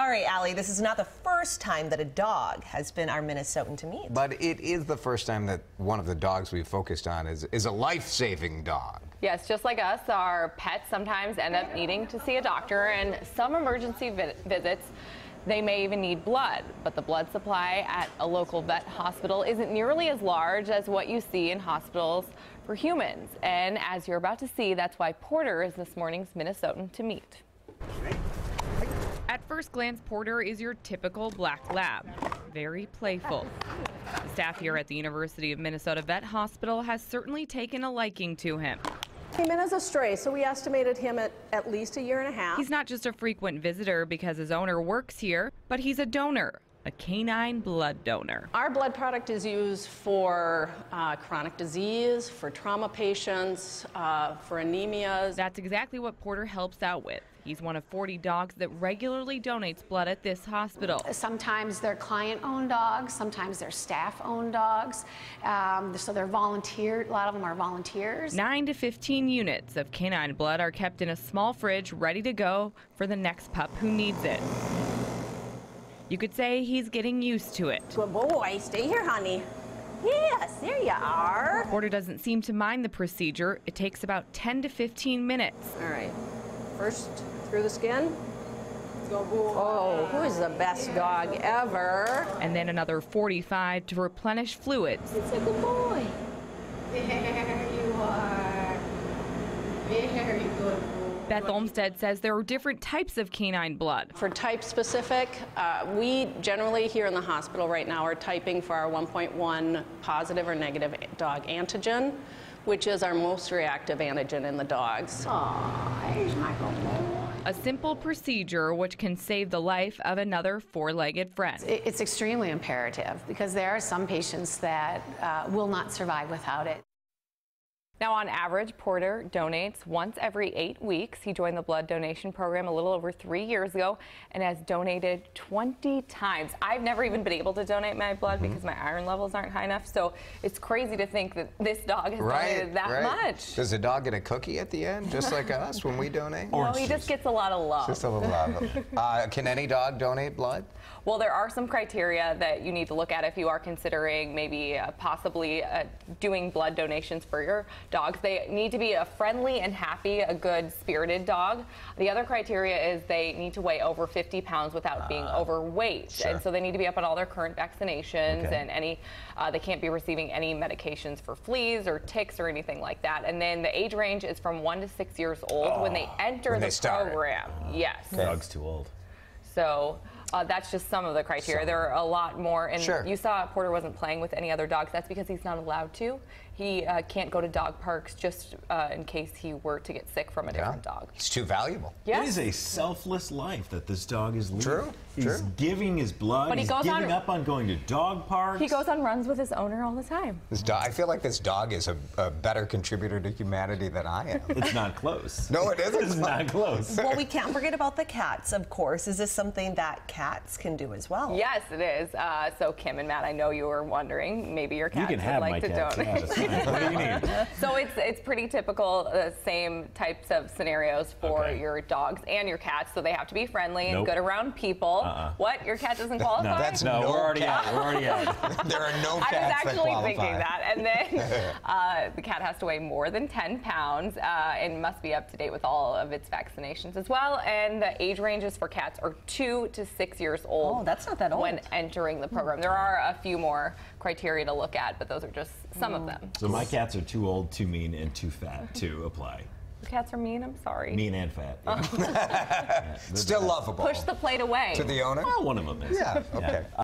All right, Ali, this is not the first time that a dog has been our Minnesotan to meet. But it is the first time that one of the dogs we've focused on is, is a life-saving dog. Yes, just like us, our pets sometimes end up needing to see a doctor, and some emergency vi- visits, they may even need blood. But the blood supply at a local vet hospital isn't nearly as large as what you see in hospitals for humans. And as you're about to see, that's why Porter is this morning's Minnesotan to meet. First glance, Porter is your typical black lab, very playful. The staff here at the University of Minnesota Vet Hospital has certainly taken a liking to him. Came in as a stray, so we estimated him at at least a year and a half. He's not just a frequent visitor because his owner works here, but he's a donor, a canine blood donor. Our blood product is used for uh, chronic disease, for trauma patients, uh, for anemias. That's exactly what Porter helps out with. He's one of 40 dogs that regularly donates blood at this hospital. Sometimes they're client-owned dogs, sometimes they're staff-owned dogs. Um, so they're volunteer. A lot of them are volunteers. 9 to 15 units of canine blood are kept in a small fridge ready to go for the next pup who needs it. You could say he's getting used to it. Good boy, stay here, honey. Yes, there you are. Porter doesn't seem to mind the procedure. It takes about 10 to 15 minutes. All right. First through the skin. Go boy. Oh, who is the best dog ever? And then another 45 to replenish fluids. It's a good boy. There you are. Very good. Beth Olmsted says there are different types of canine blood. For type specific, uh, we generally here in the hospital right now are typing for our 1.1 positive or negative dog antigen, which is our most reactive antigen in the dogs. Aw, there's my good boy. A simple procedure which can save the life of another four legged friend. It's extremely imperative because there are some patients that uh, will not survive without it. Now, on average, Porter donates once every eight weeks. He joined the blood donation program a little over three years ago and has donated 20 times. I've never even been able to donate my blood because my iron levels aren't high enough. So it's crazy to think that this dog has Right? donated that right. much. Does the dog get a cookie at the end, just like us when we donate? No, he just gets a lot of love. Just a little love. Uh, can any dog donate blood? Well, there are some criteria that you need to look at if you are considering maybe uh, possibly uh, doing blood donations for your dogs. They need to be a friendly and happy, a good spirited dog. The other criteria is they need to weigh over 50 pounds without being overweight. sure. And so they need to be up on all their current vaccinations Okay. and any, uh, they can't be receiving any medications for fleas or ticks or anything like that. And then the age range is from one to six years old when they enter when the they start. program. Yes. Dog's too old. So uh, that's just some of the criteria. There are a lot more. And Sure. you saw Porter wasn't playing with any other dogs. That's because he's not allowed to. He uh, can't go to dog parks just uh, in case he were to get sick from a different dog. It's too valuable. Yes. It is a selfless life that this dog is leading. True, He's true. giving his blood. But he He's goes giving on- up on going to dog parks. He goes on runs with his owner all the time. This dog, I feel like this dog is a, a better contributor to humanity than I am. It's not close. No, it isn't It's not close. Well, we can't forget about the cats, of course. Is this something that cats can do as well? Yes, it is. Uh, so Kim and Matt, I know you were wondering, maybe your You cats can would have like my to cat. donate. Yeah, what do you need? So it's it's pretty typical, the same types of scenarios for Okay. your dogs and your cats. So they have to be friendly and good around people. Uh-uh. What? Your cat doesn't qualify? No, That's no, no we're already cat. out. We're already out. there are no cats. I was cats that actually qualify. thinking that. And then uh, the cat has to weigh more than 10 pounds uh, and must be up to date with all of its vaccinations as well. And the age ranges for cats are two to six years old. Oh, that's not that old. When entering the hmm. program, there are a few more criteria to look at, but those are just some of hmm. them. So my cats are too old, too mean, and too fat to apply. Cats are mean. I'm sorry. Mean and fat. Oh. yeah. Yeah, Still bad. lovable. Push the plate away. to the owner. Well, one of them is. Yeah, okay.